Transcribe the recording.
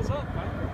What's up, man.